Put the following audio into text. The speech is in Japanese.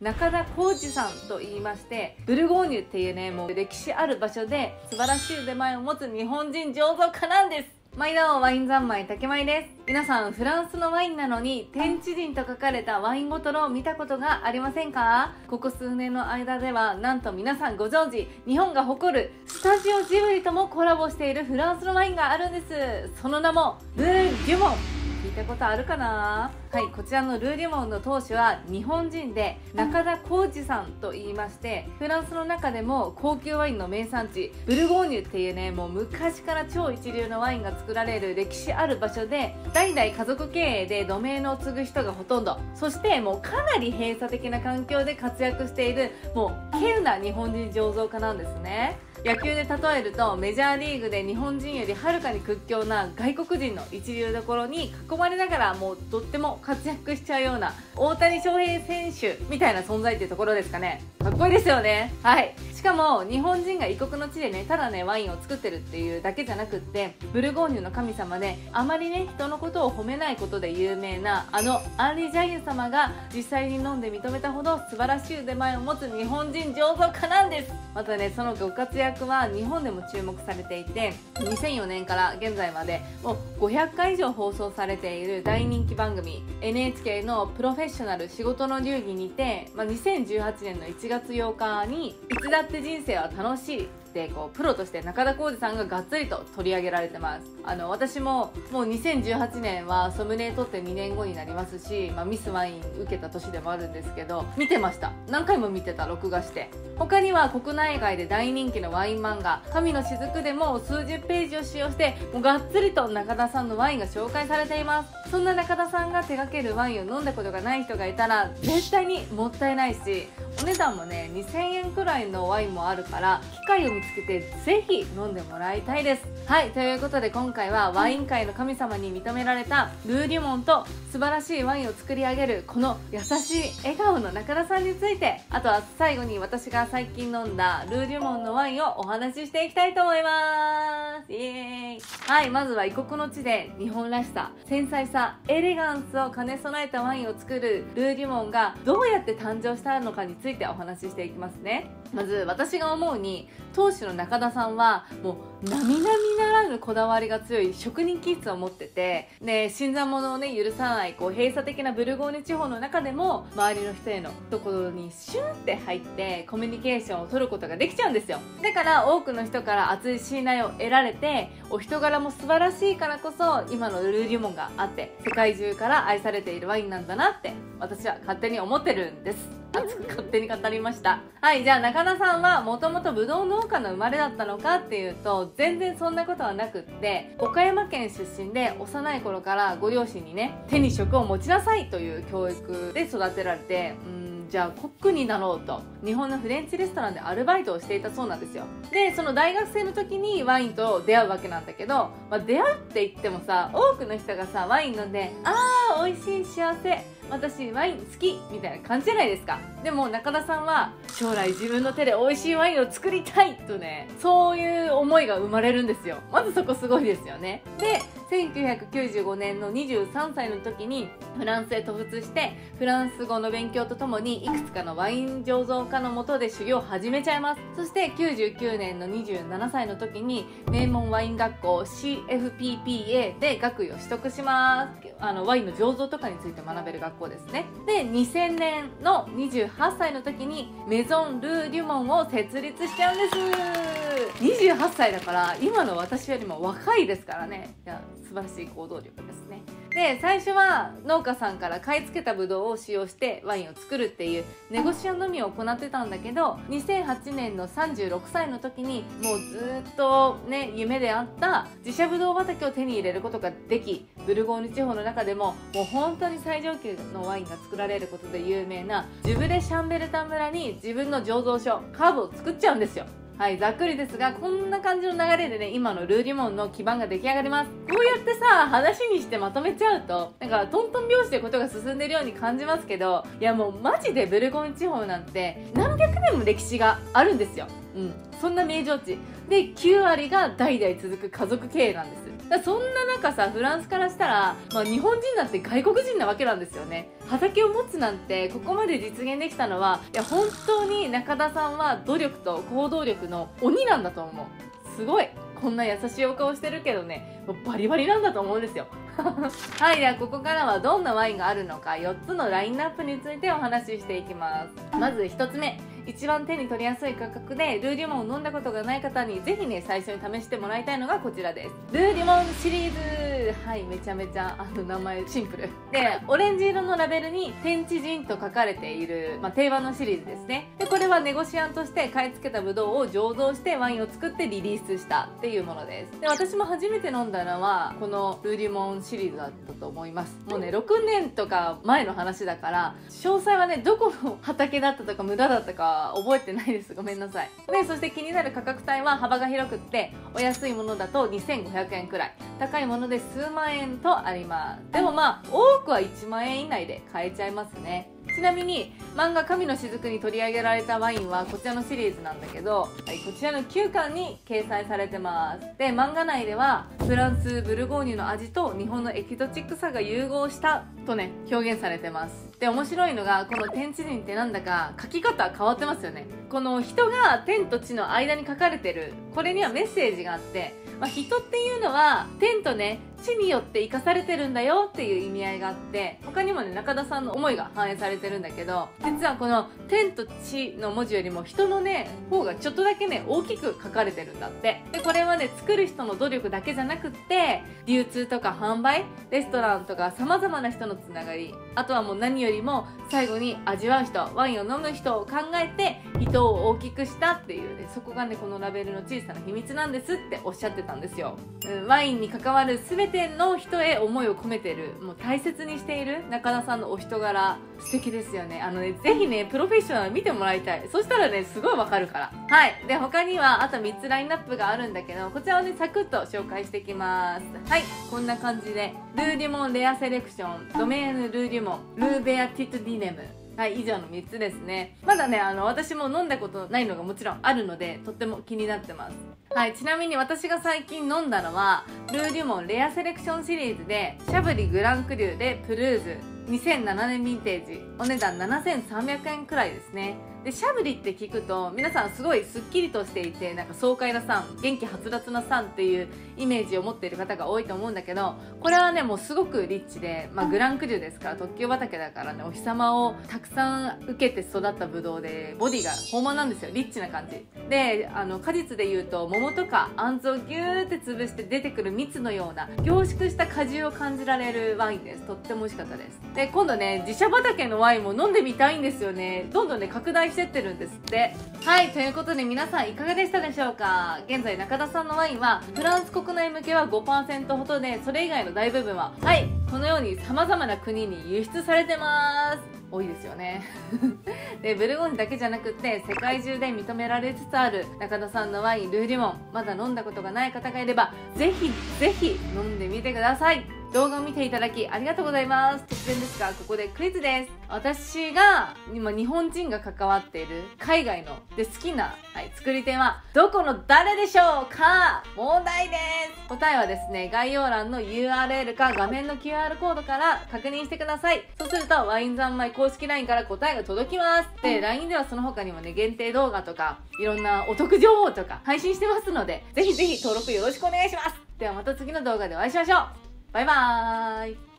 中田浩二さんと言いましてブルゴーニュっていうねもう歴史ある場所で素晴らしい腕前を持つ日本人醸造家なんです。毎度ワイン三昧竹舞です。皆さんフランスのワインなのに天地人と書かれたワインボトルを見たことがありませんか？ここ数年の間ではなんと皆さんご存知日本が誇るスタジオジブリともコラボしているフランスのワインがあるんです。その名もブルー・デュモン。聞いたことあるかな？はいこちらのルーリモンの当主は日本人で中田浩二さんと言いましてフランスの中でも高級ワインの名産地ブルゴーニュっていうねもう昔から超一流のワインが作られる歴史ある場所で代々家族経営でドメインを継ぐ人がほとんど。そしてもうかなり閉鎖的な環境で活躍しているもう稀有な日本人醸造家なんですね。野球で例えるとメジャーリーグで日本人よりはるかに屈強な外国人の一流どころに囲まれながらもうとっても活躍しちゃうような大谷翔平選手みたいな存在っていうところですかね。かっこいいですよね。はい。しかも日本人が異国の地でねただねワインを作ってるっていうだけじゃなくってブルゴーニュの神様であまりね人のことを褒めないことで有名なあのアンリ・ジャイユ様が実際に飲んで認めたほど素晴らしい腕前を持つ日本人醸造家なんです。またねそのご活躍は日本でも注目されていて2004年から現在までもう500回以上放送されている大人気番組 NHK の「プロフェッショナル仕事の流儀」にて、まあ、2018年の1月8日に「いつだって人生は楽しい」てこうプロとして中田浩二さんががっつりと取り上げられてます。あの私ももう2018年はソムネ取って2年後になりますし、まあ、ミスワイン受けた年でもあるんですけど見てました。何回も見てた録画して。他には国内外で大人気のワイン漫画「神の雫」でも数十ページを使用してもうがっつりと中田さんのワインが紹介されています。そんな中田さんが手掛けるワインを飲んだことがない人がいたら絶対にもったいないしお値段もね2000円くらいのワインもあるから機会を見つけてぜひ飲んでもらいたいです。はいということで今回はワイン界の神様に認められたルーリュモンと素晴らしいワインを作り上げるこの優しい笑顔の中田さんについてあとは最後に私が最近飲んだルーリュモンのワインをお話ししていきたいと思います。イエーイ。はいまずは異国の地で日本らしさ繊細さエレガンスを兼ね備えたワインを作るルーリュモンがどうやって誕生したのかについてお話ししていきますね。まず私が思うに当主の中田さんはもう並々ならぬこだわりが強い職人気質を持っててで新参者をね許さないこう閉鎖的なブルゴーニュ地方の中でも周りの人へのところにシュンって入ってコミュニケーションを取ることができちゃうんですよ。だから多くの人から熱い信頼を得られてお人柄も素晴らしいからこそ今のルーリモンがあって世界中から愛されているワインなんだなって私は勝手に思ってるんです。勝手に語りました。はいじゃあ中田さんはもともとぶどう農家の生まれだったのかっていうと全然そんなことはなくって岡山県出身で幼い頃からご両親にね手に職を持ちなさいという教育で育てられてうんじゃあコックになろうと日本のフレンチレストランでアルバイトをしていたそうなんですよ。でその大学生の時にワインと出会うわけなんだけど、まあ、出会うって言ってもさ多くの人がさワイン飲んであ美味しい幸せ私ワイン好きみたいな感じじゃないですか。でも中田さんは将来自分の手で美味しいワインを作りたいとねそういう思いが生まれるんですよ。まずそこすごいですよね。で1995年の23歳の時にフランスへ渡仏してフランス語の勉強とともにいくつかのワイン醸造家のもとで修行を始めちゃいます。そして99年の27歳の時に名門ワイン学校 CFPPA で学位を取得します。あのワインの醸造とかについて学べる学校ですね。で2000年の28歳の時にメゾン・ルー・デュモンを設立しちゃうんです。28歳だから今の私よりも若いですからね。いや素晴らしい行動力ですね。で最初は農家さんから買い付けたブドウを使用してワインを作るっていうネゴシアのみを行ってたんだけど2008年の36歳の時にもうずっとね夢であった自社ブドウ畑を手に入れることができブルゴーニュ地方の中でももう本当に最上級のワインが作られることで有名なジュブレ・シャンベルタ村に自分の醸造所カーブを作っちゃうんですよ。はい、ざっくりですが、こんな感じの流れでね、今のルーリモンの基盤が出来上がります。こうやってさ、話にしてまとめちゃうと、なんか、トントン拍子でことが進んでるように感じますけど、いやもうマジでブルゴン地方なんて、何百年も歴史があるんですよ。うん。そんな名城地。で、9割が代々続く家族経営なんです。だそんな中さフランスからしたら、まあ、日本人なんて外国人なわけなんですよね。畑を持つなんてここまで実現できたのはいや本当に中田さんは努力と行動力の鬼なんだと思う。すごい。こんな優しいお顔してるけどねバリバリなんだと思うんですよ。はいではここからはどんなワインがあるのか4つのラインナップについてお話ししていきます。まず1つ目。一番手に取りやすい価格でルーデュモンを飲んだことがない方にぜひね最初に試してもらいたいのがこちらです。ルーデュモンシリーズ。はいめちゃめちゃあの名前シンプル。でオレンジ色のラベルに天地人と書かれている、まあ、定番のシリーズですね。でこれはネゴシアンとして買い付けたブドウを醸造してワインを作ってリリースしたっていうものです。で私も初めて飲んだのはこのルーデュモンシリーズだったと思います。もうね6年とか前の話だから詳細はねどこの畑だったとか無駄だったか覚えてないです。ごめんなさい。でそして気になる価格帯は幅が広くってお安いものだと2500円くらい。高いもので数万円とあります。でもまあ多くは1万円以内で買えちゃいますね。ちなみに漫画「神の雫」に取り上げられたワインはこちらのシリーズなんだけど、はい、こちらの9巻に掲載されてます。で漫画内ではフランスブルゴーニュの味と日本のエキゾチックさが融合したとね表現されてます。で面白いのがこの天地人ってなんだか書き方変わってますよね。この人が天と地の間に書かれてる。これにはメッセージがあってまあ、人っていうのは天とね地によって生かされてるんだよっていう意味合いがあって他にもね中田さんの思いが反映されてるんだけど実はこの天と地の文字よりも人のね方がちょっとだけね大きく書かれてるんだって。でこれはね作る人の努力だけじゃなくって流通とか販売レストランとか様々な人のつながりあとはもう何よりも最後に味わう人ワインを飲む人を考えて人を大きくしたっていうねそこがねこのラベルの小さな秘密なんですっておっしゃってたんですよ、うん、ワインに関わる全ての人へ思いを込めてるもう大切にしている中田さんのお人柄素敵ですよね。あのねぜひねプロフェッショナル見てもらいたい。そしたらねすごいわかるから。はい。で他にはあと3つラインナップがあるんだけどこちらをねサクッと紹介していきます。はい。こんな感じでルーディモンレアセレクション。ドメーヌルーディモン。ルーベアティットディネムはい、以上の3つですね。まだね、あの、私も飲んだことないのがもちろんあるので、とっても気になってます。はい、ちなみに私が最近飲んだのは、ルーデュモンレアセレクションシリーズで、シャブリグランクリューでプルーズ2007年ヴィンテージお値段7300円くらいですねでしゃぶりって聞くと皆さんすごいすっきりとしていてなんか爽快なさん元気はつらつなさんっていうイメージを持っている方が多いと思うんだけどこれはねもうすごくリッチで、まあ、グランクリューですから特級畑だからねお日様をたくさん受けて育ったブドウでボディが豊満なんですよリッチな感じ。であの果実で言うと桃とかあんずをギューって潰して出てくる蜜のような凝縮した果汁を感じられるワインです。とっても美味しかったです。で今度ね自社畑のワインも飲んでみたいんですよね。どんどんね拡大してってるんですって。はいということで皆さんいかがでしたでしょうか？現在中田さんのワインはフランス国内向けは5%ほどでそれ以外の大部分ははいこのように様々な国に輸出されてます。多いですよね。でブルゴーニュだけじゃなくって世界中で認められつつある中田さんのワインルーリモン。まだ飲んだことがない方がいればぜひぜひ飲んでみてください。動画を見ていただきありがとうございます。突然ですがここでクイズです。私が今日本人が関わっている海外ので好きな、はい、作り手はどこの誰でしょうか？問題です。答えはですね概要欄の URL か画面の QR コードから確認してください。そうするとワイン三昧公式 LINE から答えが届きます。で LINE ではその他にもね限定動画とかいろんなお得情報とか配信してますのでぜひぜひ登録よろしくお願いします。ではまた次の動画でお会いしましょうバイバーイ。